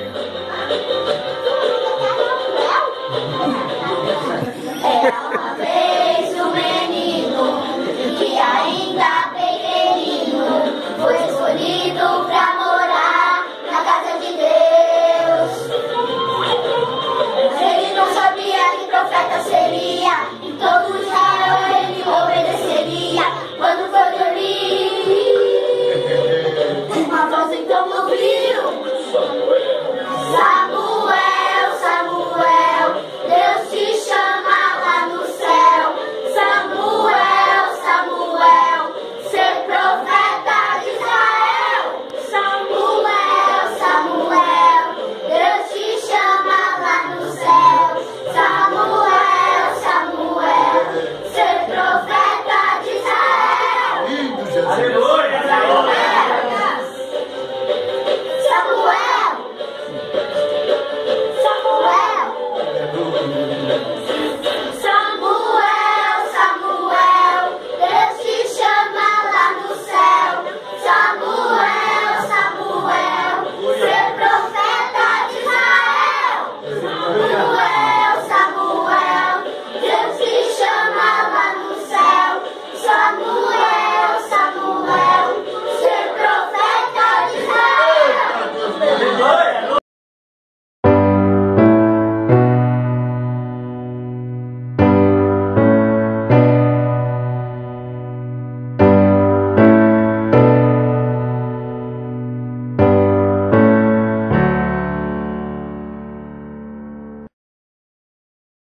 Samuel!